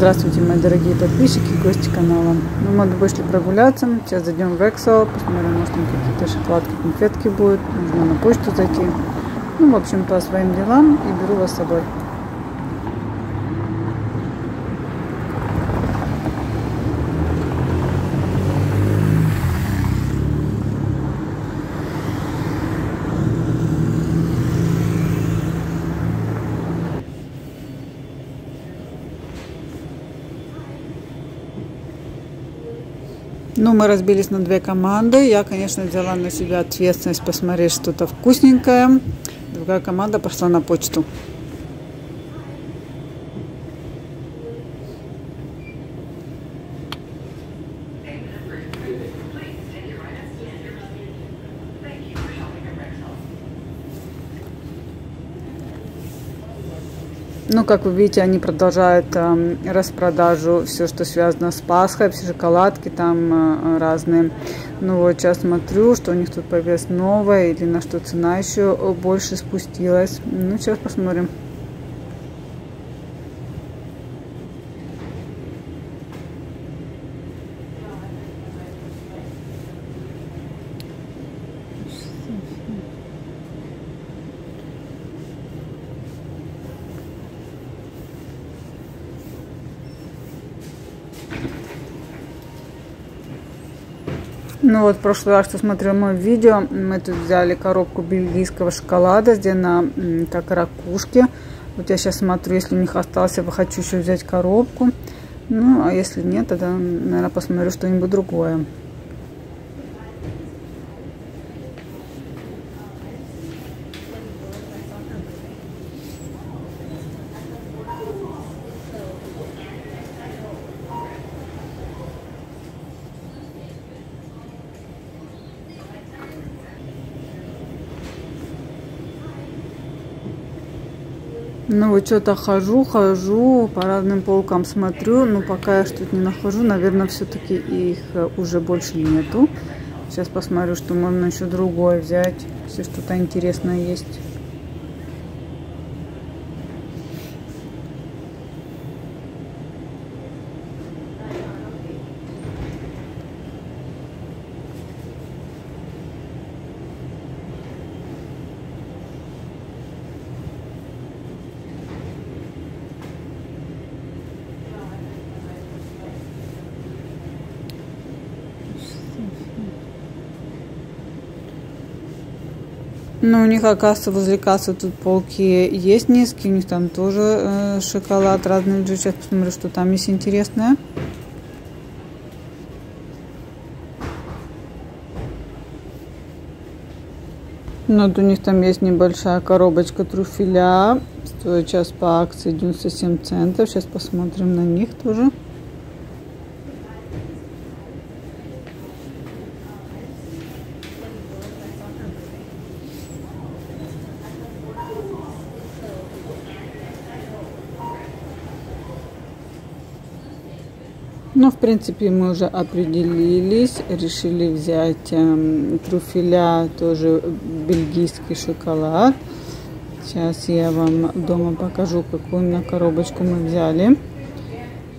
Здравствуйте, мои дорогие подписчики гости канала. Ну, мы вышли прогуляться. Сейчас зайдем в Эксо, посмотрим, может там какие-то шоколадки, конфетки будут. Нужно на почту зайти. Ну, в общем, по своим делам и беру вас с собой. Ну, мы разбились на две команды. Я, конечно, взяла на себя ответственность посмотреть что-то вкусненькое. Другая команда пошла на почту. Ну, как вы видите, они продолжают э, распродажу все, что связано с Пасхой, все шоколадки там э, разные. Ну вот сейчас смотрю, что у них тут появилось новое или на что цена еще больше спустилась. Ну, сейчас посмотрим. Ну вот, в прошлый раз, кто смотрел мое видео, мы тут взяли коробку бельгийского шоколада, сделана как ракушки. Вот я сейчас смотрю, если у них остался, я хочу еще взять коробку. Ну, а если нет, тогда, наверное, посмотрю что-нибудь другое. Ну вот что-то хожу, хожу, по разным полкам смотрю, но пока я что-то не нахожу, наверное, все-таки их э, уже больше нету. Сейчас посмотрю, что можно еще другое взять, если что-то интересное есть. Ну, у них, оказывается, возле кассы тут полки есть низкие. У них там тоже э, шоколад разный. Сейчас посмотрю, что там есть интересное. Ну, вот у них там есть небольшая коробочка трюфеля. Стоит сейчас по акции 97 центов. Сейчас посмотрим на них тоже. Ну, в принципе, мы уже определились, решили взять э, трюфеля, тоже бельгийский шоколад. Сейчас я вам дома покажу, какую именно коробочку мы взяли.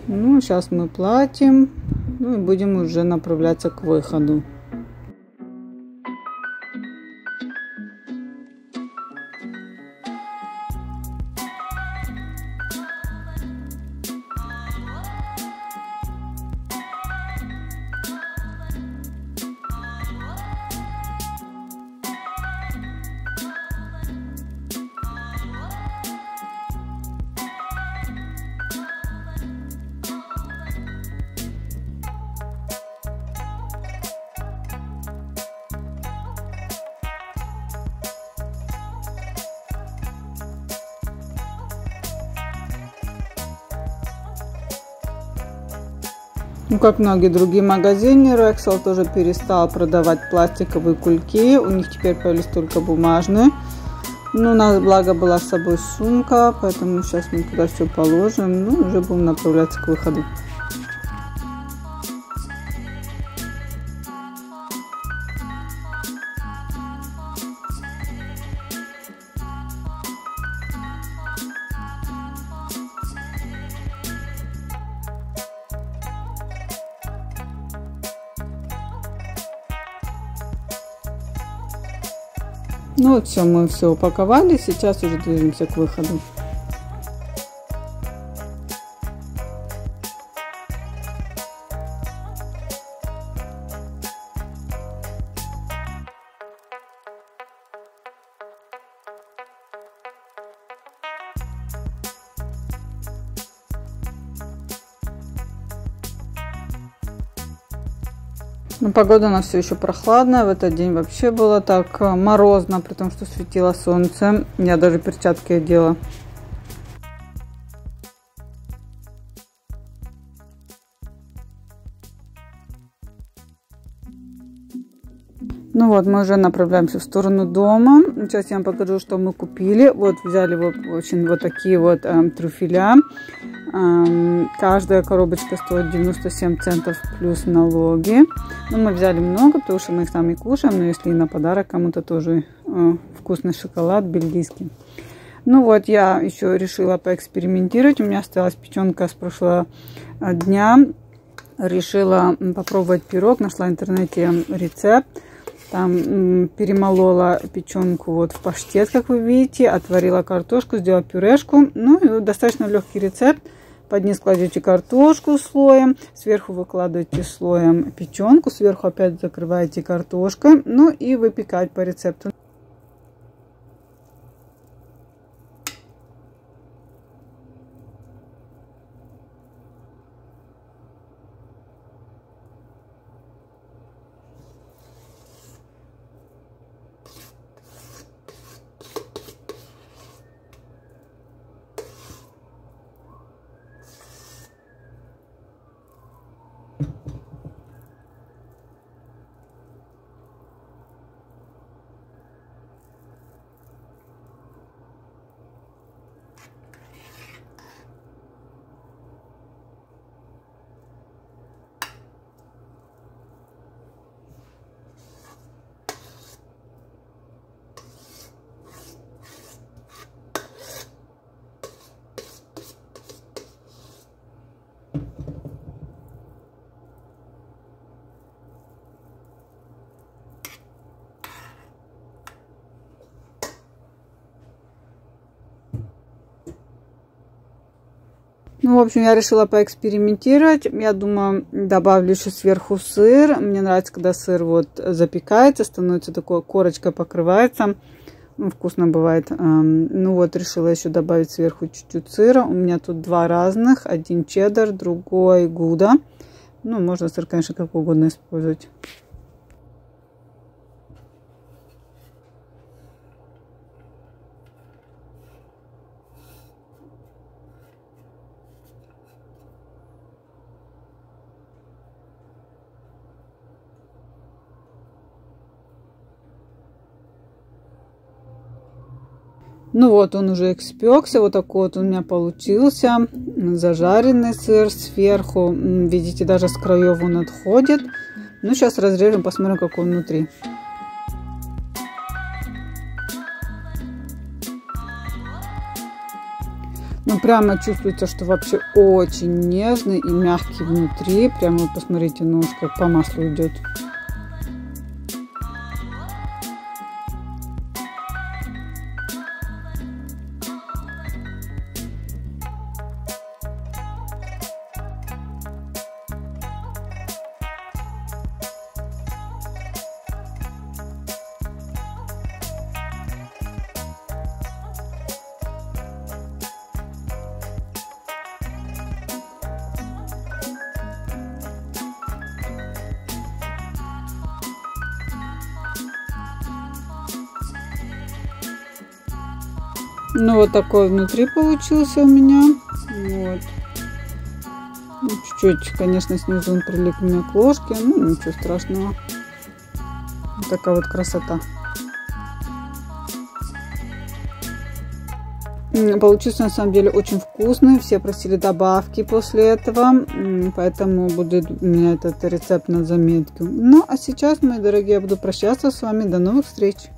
Ну, сейчас мы платим, ну и будем уже направляться к выходу. Ну, как многие другие магазины, Rexel тоже перестал продавать пластиковые кульки. У них теперь появились только бумажные. Ну, у нас, благо, была с собой сумка, поэтому сейчас мы туда все положим. Ну, уже будем направляться к выходу. Ну вот все, мы все упаковали, сейчас уже движемся к выходу. Но погода у нас все еще прохладная. В этот день вообще было так э, морозно, при том, что светило солнце. Я даже перчатки одела. Ну вот, мы уже направляемся в сторону дома. Сейчас я вам покажу, что мы купили. Вот, взяли вот очень вот такие вот эм, трюфеля. Каждая коробочка стоит 97 центов плюс налоги. Ну, мы взяли много, потому что мы их сами кушаем, но если и на подарок кому-то тоже э, вкусный шоколад бельгийский. Ну вот, я еще решила поэкспериментировать. У меня осталась печенка с прошлого э, дня. Решила попробовать пирог. Нашла в интернете рецепт. Там перемолола печенку вот в паштет, как вы видите. Отварила картошку, сделала пюрешку. Ну и достаточно легкий рецепт. Под низ кладете картошку слоем, сверху выкладываете слоем печенку, сверху опять закрываете картошкой, ну и выпекать по рецепту. Ну, в общем, я решила поэкспериментировать. Я думаю, добавлю еще сверху сыр. Мне нравится, когда сыр вот запекается, становится такой, корочка покрывается. Ну, вкусно бывает. Ну вот, решила еще добавить сверху чуть-чуть сыра. У меня тут два разных. Один чеддер, другой гуда. Ну, можно сыр, конечно, как угодно использовать. Ну вот, он уже экспекся, вот такой вот у меня получился. Зажаренный сыр сверху. Видите, даже с краев он отходит. Ну, сейчас разрежем, посмотрим, какой он внутри. Ну, прямо чувствуется, что вообще очень нежный и мягкий внутри. Прямо, посмотрите, нож как по маслу идет. Ну, вот такой внутри получился у меня. Вот. Ну, чуть-чуть, конечно, снизу он прилип меня к ложке. Ну, ничего страшного. Вот такая вот красота. Получился на самом деле очень вкусный. Все просили добавки после этого. Поэтому будет у меня этот рецепт на заметку. Ну а сейчас, мои дорогие, я буду прощаться с вами. До новых встреч!